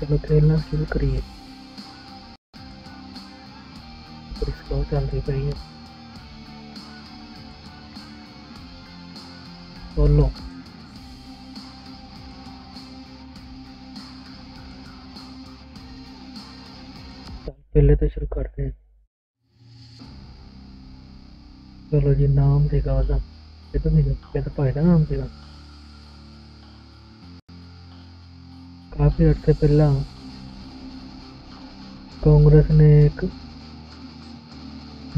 चलो खेलना शुरू करिए इसको करनी पड़ेगी और लो। पहले तो शुरू करते हैं। चलो जी, नाम से गाजा ये तो मेरा ये तो भाई का नाम देगा काफ़ी अर्से पहला। कांग्रेस ने एक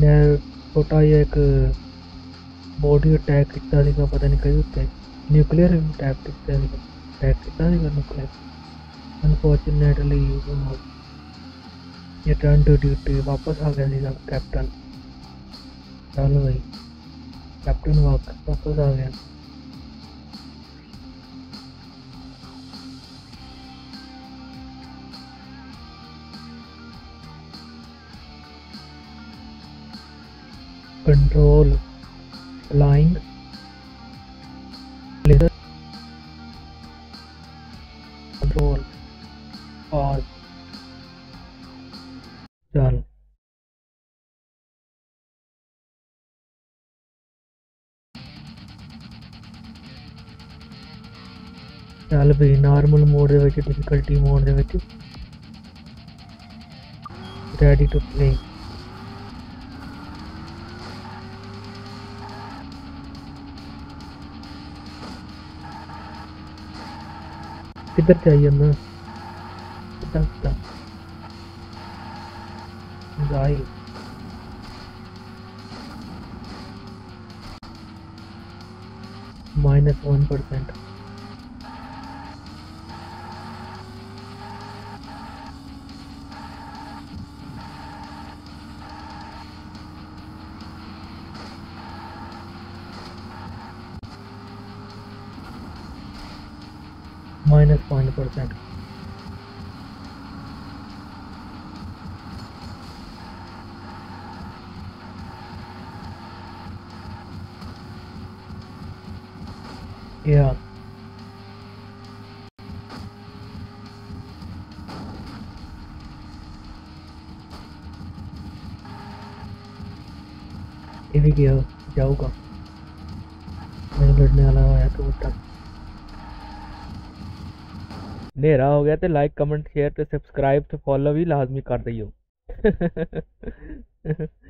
यह छोटा ये एक बॉडी अटैक किया पता नहीं कहीं उत्ते है न्यूक्लियर अटैक कितना अटैक कितना दिखा अनफॉर्चुनेटली ये टू ड्यूटी वापस आ गया सीधा कैप्टन चलो भाई कैप्टन वापस वापस आ गया control flying laser control pause चल ਚੱਲ ਵੀ ਨਾਰਮਲ ਮੋਡ ਦੇ ਵਿੱਚ ਡਿਫਿਕਲਟੀ ਮੋਡ ਦੇ ਵਿੱਚ ਰੈਡੀ ਟੂ ਪਲੇ किधर चाहिए कितना जाहिल minus one percent minus 0 percent ये भी गया जाऊँगा मैं लड़ने वाला आया तो तक नेरा हो गया तो लाइक कमेंट शेयर तो सब्सक्राइब तो फॉलो भी लाजमी कर दियो।